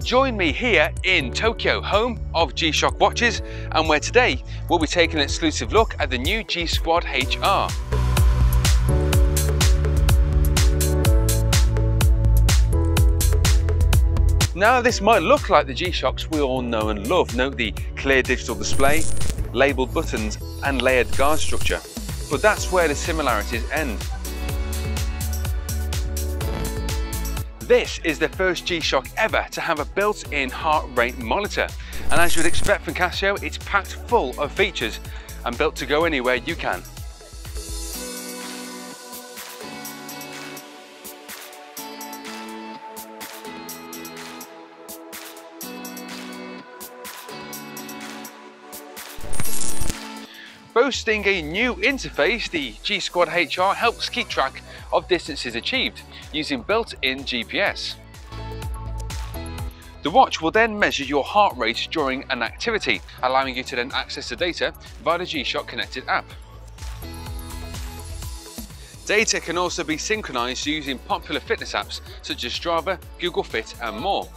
join me here in Tokyo, home of G-Shock watches, and where today we'll be taking an exclusive look at the new G-Squad HR. Now this might look like the G-Shocks we all know and love. Note the clear digital display, labelled buttons and layered guard structure. But that's where the similarities end. This is the first G-Shock ever to have a built-in heart rate monitor. And as you'd expect from Casio, it's packed full of features and built to go anywhere you can. Boasting a new interface, the G Squad HR helps keep track of distances achieved using built-in GPS. The watch will then measure your heart rate during an activity, allowing you to then access the data via the G-Shock connected app. Data can also be synchronized using popular fitness apps such as Strava, Google Fit and more.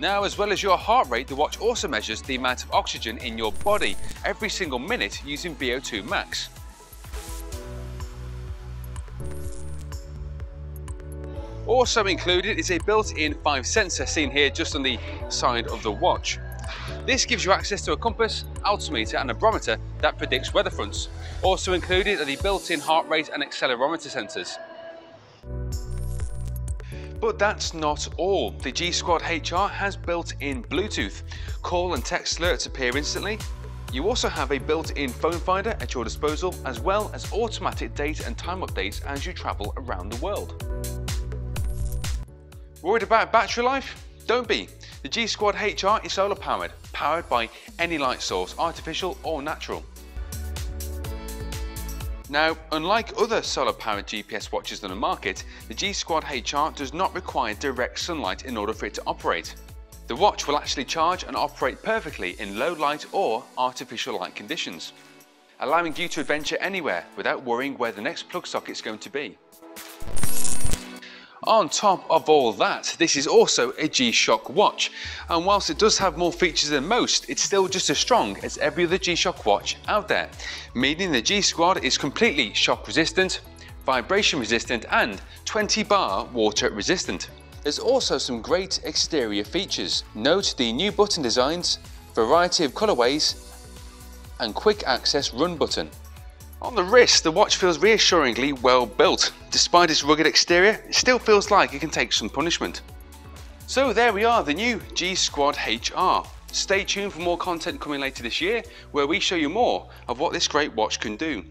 Now, as well as your heart rate, the watch also measures the amount of oxygen in your body every single minute using VO2 max. Also included is a built-in 5 sensor seen here just on the side of the watch. This gives you access to a compass, altimeter and a barometer that predicts weather fronts. Also included are the built-in heart rate and accelerometer sensors. But that's not all. The G Squad HR has built-in Bluetooth. Call and text alerts appear instantly. You also have a built-in phone finder at your disposal, as well as automatic date and time updates as you travel around the world. Worried about battery life? Don't be. The G Squad HR is solar powered, powered by any light source, artificial or natural. Now, unlike other solar-powered GPS watches on the market, the G-Squad HR does not require direct sunlight in order for it to operate. The watch will actually charge and operate perfectly in low light or artificial light conditions, allowing you to adventure anywhere without worrying where the next plug socket is going to be. On top of all that, this is also a G-Shock watch, and whilst it does have more features than most, it's still just as strong as every other G-Shock watch out there, meaning the G-Squad is completely shock resistant, vibration resistant and 20 bar water resistant. There's also some great exterior features. Note the new button designs, variety of colorways and quick access run button. On the wrist, the watch feels reassuringly well built. Despite its rugged exterior, it still feels like it can take some punishment. So there we are, the new G Squad HR. Stay tuned for more content coming later this year, where we show you more of what this great watch can do.